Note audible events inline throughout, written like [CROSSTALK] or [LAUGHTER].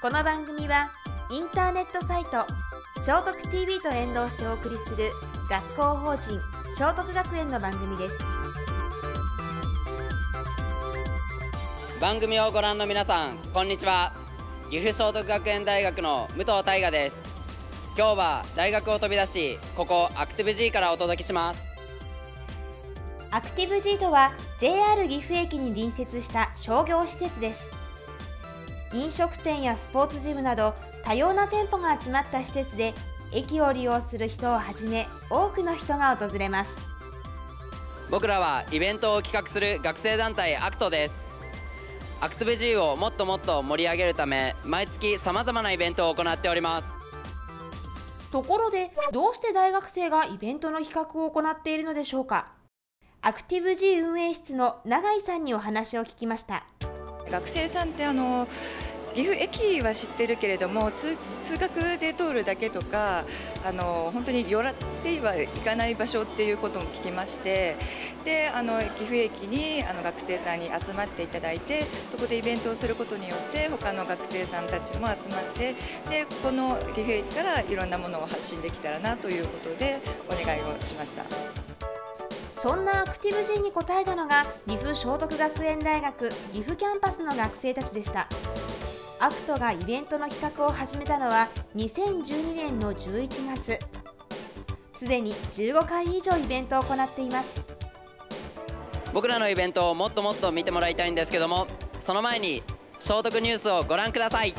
この番組はインターネットサイト聖徳 TV と連動してお送りする学校法人聖徳学園の番組です。番組をご覧の皆さんこんにちは。岐阜聖徳学園大学の武藤大我です。今日は大学を飛び出しここアクティブ G からお届けします。アクティブ G とは JR 岐阜駅に隣接した商業施設です。飲食店やスポーツジムなど多様な店舗が集まった施設で駅を利用する人をはじめ多くの人が訪れます。僕らはイベントを企画する学生団体アクトです。アクティブ G をもっともっと盛り上げるため毎月さまざまなイベントを行っておりますところでどうして大学生がイベントの企画を行っているのでしょうか？アクティブ G 運営室の永井さんにお話を聞きました。学生さんってあの岐阜駅は知ってるけれども通学で通るだけとかあの本当に寄らってはいかない場所っていうことも聞きましてであの岐阜駅にあの学生さんに集まっていただいてそこでイベントをすることによって他の学生さんたちも集まってでここの岐阜駅からいろんなものを発信できたらなということでお願いをしました。そんなアクティブ G に答えたのが岐阜聖徳学園大学岐阜キャンパスの学生たちでしたアクトがイベントの企画を始めたのは2012年の11月。すでに15回以上イベントを行っています。僕らのイベントをもっともっと見てもらいたいんですけどもその前に聖徳ニュースをご覧ください。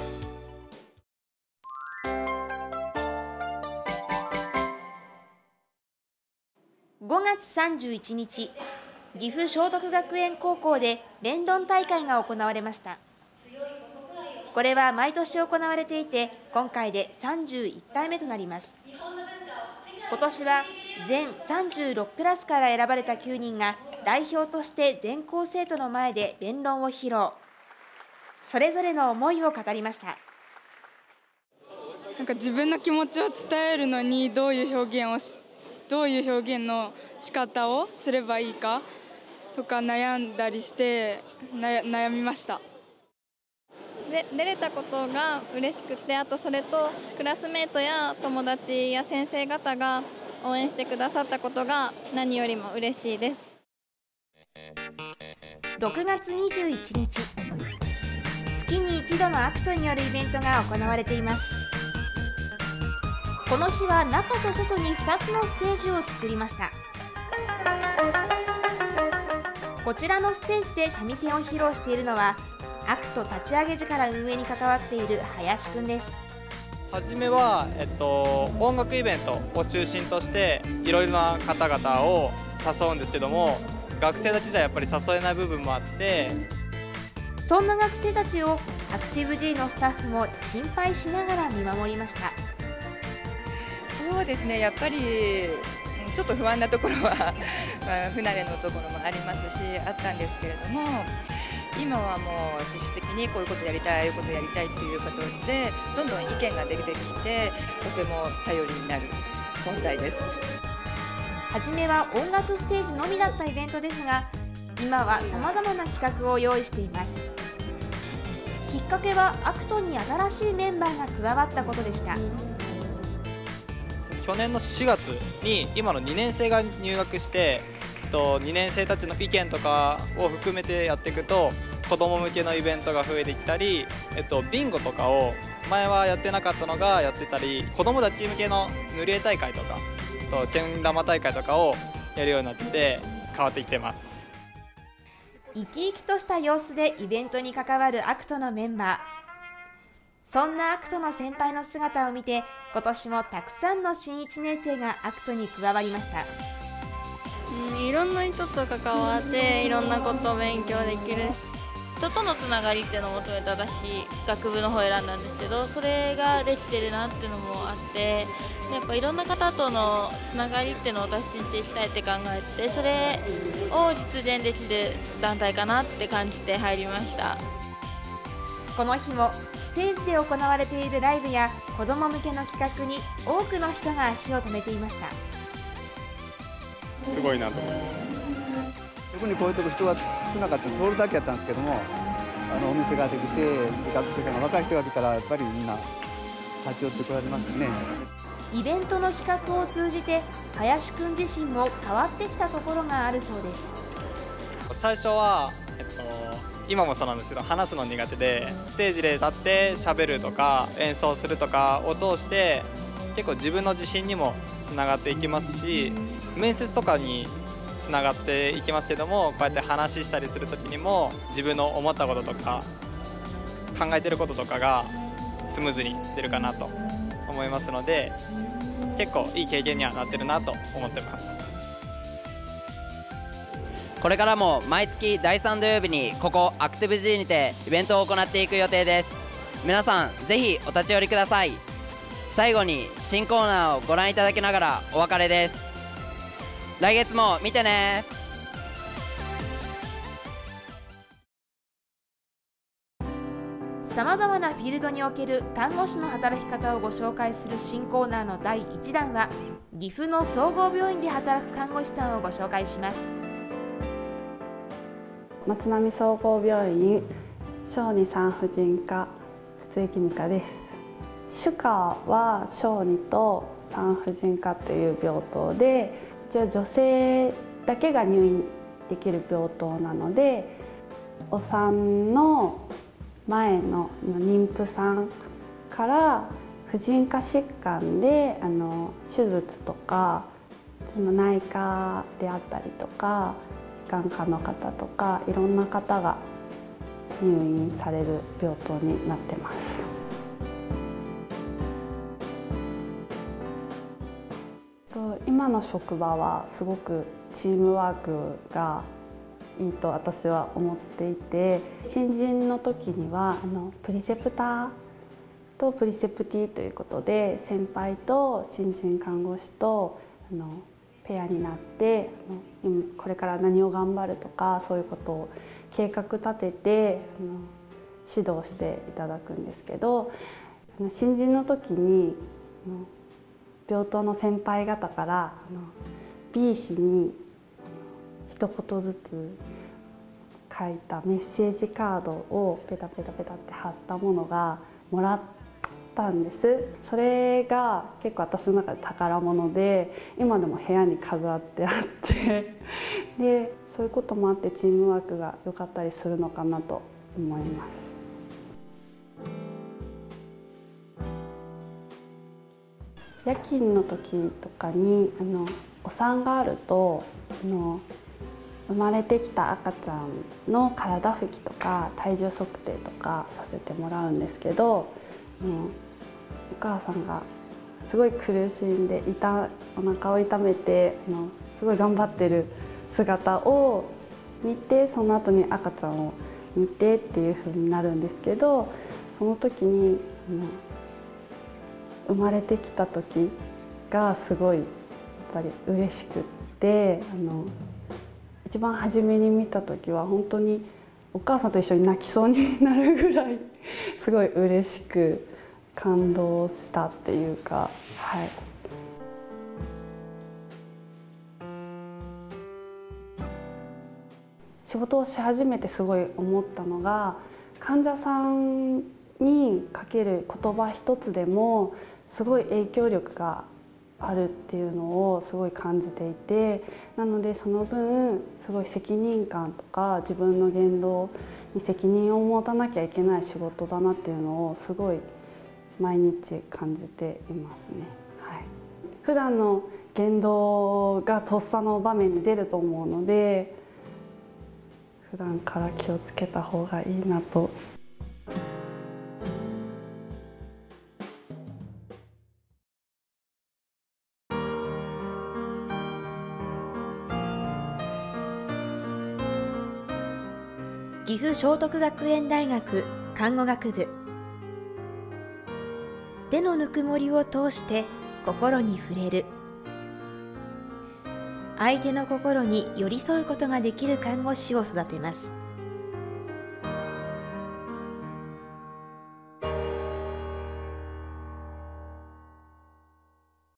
5月31日岐阜聖徳学園高校で弁論大会が行われましたこれは毎年行われていて今回で31回目となります。今年は全36クラスから選ばれた9人が代表として全校生徒の前で弁論を披露。それぞれの思いを語りました。なんか自分の気持ちを伝えるのにどういう表現をどういう表現の仕方をすればいいかとか悩んだりして悩みました。で出れたことが嬉しくてあとそれとクラスメートや友達や先生方が応援してくださったことが何よりも嬉しいです。6月21日月に一度のアクトによるイベントが行われています。この日は中と外に2つのステージを作りました。こちらのステージで三味線を披露しているのはアクト立ち上げ時から運営に関わっている林くんです。初めは、えっと、音楽イベントを中心としていろいろな方々を誘うんですけども学生たちじゃやっぱり誘えない部分もあって。そんな学生たちをアクティブ G のスタッフも心配しながら見守りました。そうですねやっぱりちょっと不安なところは不慣れのところもありますしあったんですけれども今はもう自主的にこういうことやりたいああいうことやりたいっていうことでどんどん意見が出てきてとても頼りになる存在です。初めは音楽ステージのみだったイベントですが今はさまざまな企画を用意しています。きっかけはアクトに新しいメンバーが加わったことでした。去年の4月に今の2年生が入学してと2年生たちの意見とかを含めてやっていくと子ども向けのイベントが増えてきたり、えっと、ビンゴとかを前はやってなかったのがやってたり子どもたち向けの塗り絵大会とかとけん玉大会とかをやるようになって変わってきてます。生き生きとした様子でイベントに関わるアクトのメンバー。そんなアクトの先輩の姿を見て今年もたくさんの新1年生がアクトに加わりました、いろんな人と関わっていろんなことを勉強できる。人とのつながりっていうのを求めた私学部の方を選んだんですけどそれができてるなっていうのもあってやっぱいろんな方とのつながりっていうのを大切にしていきたいって考えてそれを実現できる団体かなって感じて入りました。この日もステージで行われているライブや子ども向けの企画に多くの人が足を止めていましたすごいなと思います特にこういうとこ人が少なかったの通るだけやったんですけどもあのお店ができて学生さんが若い人が来たらやっぱりみんな立ち寄ってこられますね。イベントの企画を通じて林くん自身も変わってきたところがあるそうです。最初は、えっと、今もそうなんですけど話すの苦手でステージで立って喋るとか演奏するとかを通して結構自分の自信にもつながっていきますし面接とかにつながっていきますけどもこうやって話したりする時にも自分の思ったこととか考えてることとかがスムーズに出るかなと思いますので結構いい経験にはなってるなと思ってます。これからも毎月第3土曜日にここアクティブ G にてイベントを行っていく予定です。皆さんぜひお立ち寄りください。最後に新コーナーをご覧いただきながらお別れです。来月も見てね。さまざまなフィールドにおける看護師の働き方をご紹介する新コーナーの第1弾は岐阜の総合病院で働く看護師さんをご紹介します。松並総合病院小児産婦人科筒井美香です。主科は小児と産婦人科という病棟で一応女性だけが入院できる病棟なのでお産の前の妊婦さんから婦人科疾患であの手術とかその内科であったりとか眼科の方とかいろんな方が入院される病棟になってます。今の職場はすごくチームワークがいいと私は思っていて新人の時にはあのプリセプターとプリセプティということで先輩と新人看護師とあのペアになってあのこれから何を頑張るとかそういうことを計画立ててあの指導していただくんですけど新人の時に病棟の先輩方から B 氏に一言ずつ書いたメッセージカードをペタペタペタって貼ったものがもらったんですそれが結構私の中で宝物で今でも部屋に飾ってあってでそういうこともあってチームワークが良かったりするのかなと思います。夜勤の時とかにあのお産があるとあの生まれてきた赤ちゃんの体拭きとか体重測定とかさせてもらうんですけどお母さんがすごい苦しんでいたお腹を痛めてあのすごい頑張ってる姿を見てその後に赤ちゃんを見てっていう風になるんですけどその時に生まれてきた時がすごいやっぱり嬉しくってあの一番初めに見た時は本当にお母さんと一緒に泣きそうになるぐらい [LAUGHS] すごい嬉しく感動したっていうかはい。仕事をし始めてすごい思ったのが患者さんにかける言葉一つでもすごい影響力があるっていうのをすごい感じていてなのでその分すごい責任感とか自分の言動に責任を持たなきゃいけない仕事だなっていうのをすごい毎日感じていますね。はい、普段の言動がとっさの場面に出ると思うので普段から気をつけた方がいいなと聖徳学園大学看護学部。手のぬくもりを通して心に触れる。相手の心に寄り添うことができる看護師を育てます。